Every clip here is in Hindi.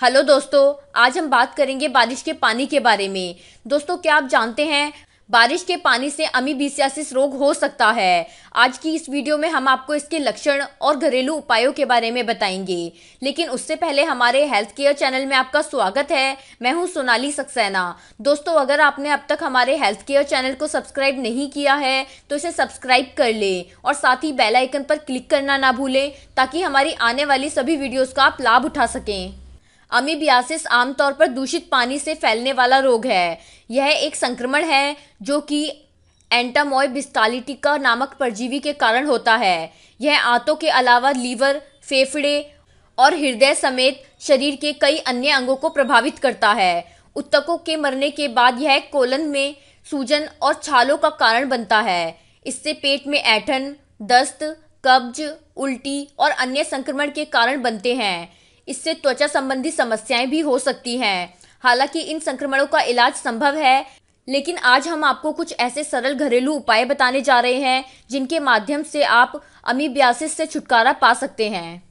हेलो दोस्तों, आज हम बात करेंगे बारिश के पानी के बारे में। दोस्तों, क्या आप जानते हैं, बारिश के पानी से अमीबिसियासिस रोग हो सकता है। आज की इस वीडियो में हम आपको इसके लक्षण और घरेलू उपायों के बारे में बताएँगे। लेकिन उससे पहले हमारे हेल्थ केयर चैनल में आपका स्वागत है। मैं हूँ सोनाली सक्सेना। दोस्तों, अगर आपने अब तक हमारे हेल्थ केयर चैनल को सब्सक्राइब नहीं किया है तो इसे सब्सक्राइब कर ले और साथ ही बेलाइकन पर क्लिक करना ना भूलें, ताकि हमारी आने वाली सभी वीडियोज़ का आप लाभ उठा सकें। अमीबियासिस आमतौर पर दूषित पानी से फैलने वाला रोग है। यह एक संक्रमण है, जो कि एंटामोय बिस्टालिटिका नामक परजीवी के कारण होता है। यह आंतों के अलावा लीवर, फेफड़े और हृदय समेत शरीर के कई अन्य अंगों को प्रभावित करता है। उत्तकों के मरने के बाद यह कोलन में सूजन और छालों का कारण बनता है। इससे पेट में ऐठन, दस्त, कब्ज, उल्टी और अन्य संक्रमण के कारण बनते हैं। इससे त्वचा संबंधी समस्याएँ भी हो सकती हैं। हालाँकि इन संक्रमणों का इलाज संभव है, लेकिन आज हम आपको कुछ ऐसे सरल घरेलू उपाय बताने जा रहे हैं, जिनके माध्यम से आप अमीबियासिस से छुटकारा पा सकते हैं।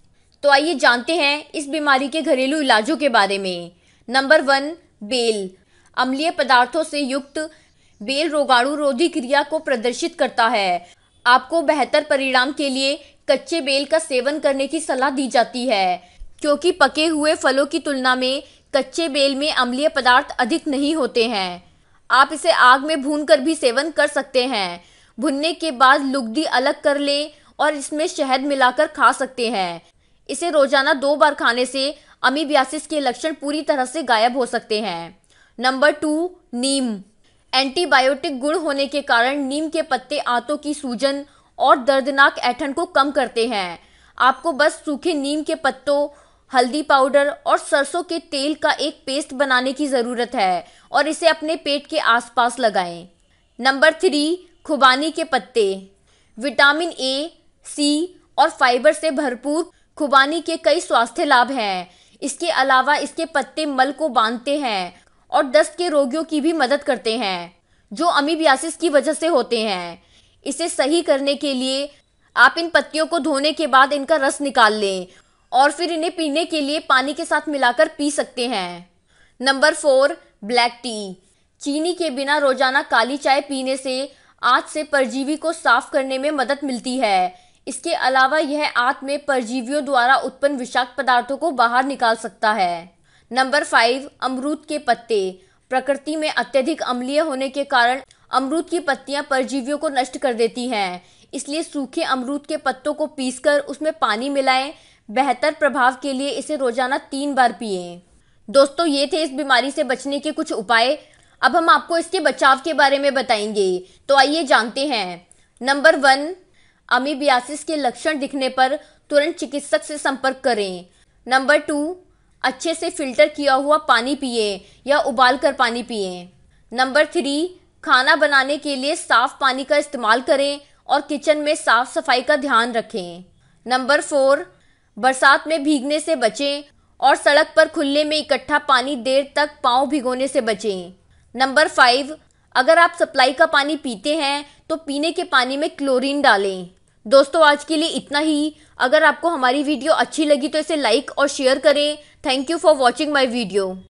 तो आइए जानते हैं इस बीमारी के घरेलू इलाजों के बारे में। नंबर वन, बेल। अम्लीय पदार्थों से युक्त बेल रोगाणु रोधी क्रिया को प्रदर्शित करता है। आपको बेहतर परिणाम के लिए कच्चे बेल का सेवन करने की सलाह दी जाती है। क्योंकि पके हुए फलों की तुलना में कच्चे बेल में अम्लीय पदार्थ अधिक नहीं होते हैं। आप इसे आग में भून कर भी सेवन कर सकते हैं। भुनने के बाद लुगदी अलग कर लें और इसमें शहद मिलाकर खा सकते हैं। इसे रोज़ाना दो बार खाने से अमीबियासिस के लक्षण पूरी तरह से गायब हो सकते हैं। नंबर टू, नीम। एंटीबायोटिक गुण होने के कारण नीम के पत्ते आंतों की सूजन और दर्दनाक ऐठन को कम करते हैं। आपको बस सूखे नीम के पत्तों हल्दी पाउडर और सरसों के तेल का एक पेस्ट बनाने की ज़रूरत है और इसे अपने पेट के आसपास लगाएँ। नंबर थ्री, खुबानी के पत्ते। विटामिन ए, सी और फाइबर से भरपूर खुबानी के कई स्वास्थ्य लाभ हैं। इसके अलावा इसके पत्ते मल को बांधते हैं और दस्त के रोगियों की भी मदद करते हैं, जो अमीबियासिस की वजह से होते हैं। इसे सही करने के लिए आप इन पत्तियों को धोने के बाद इनका रस निकाल लें और फिर इन्हें पीने के लिए पानी के साथ मिलाकर पी सकते हैं। नंबर फोर ब्लैक टी चीनी के बिना रोज़ाना काली चाय पीने से आंत से परजीवी को साफ़ करने में मदद मिलती है। इसके अलावा यह आंत में परजीवियों द्वारा उत्पन्न विषाक्त पदार्थों को बाहर निकाल सकता है। नंबर फाइव अमरूद के पत्ते. प्रकृति में अत्यधिक अम्लीय होने के कारण अमरूद की पत्तियाँ परजीवियों को नष्ट कर देती हैं। इसलिए सूखे अमरूद के पत्तों को पीसकर उसमें पानी मिलाएँ बेहतर प्रभाव के लिए इसे रोज़ाना तीन बार पिए। दोस्तों, ये थे इस बीमारी से बचने के कुछ उपाय। अब हम आपको इसके बचाव के बारे में बताएँगे। तो आइए जानते हैं। नंबर वन, अमीबियासिस के लक्षण दिखने पर तुरंत चिकित्सक से संपर्क करें। नंबर टू, अच्छे से फ़िल्टर किया हुआ पानी पिए या उबाल कर पानी पिए। नंबर थ्री, खाना बनाने के लिए साफ़ पानी का इस्तेमाल करें और किचन में साफ़ सफ़ाई का ध्यान रखें। नंबर फोर बरसात में भीगने से बचें और सड़क पर खुलने में इकट्ठा पानी देर तक पाँव भिगोने से बचें। नंबर फाइव, अगर आप सप्लाई का पानी पीते हैं तो पीने के पानी में क्लोरीन डालें। दोस्तों, आज के लिए इतना ही। अगर आपको हमारी वीडियो अच्छी लगी तो इसे लाइक और शेयर करें। Thank you for watching my video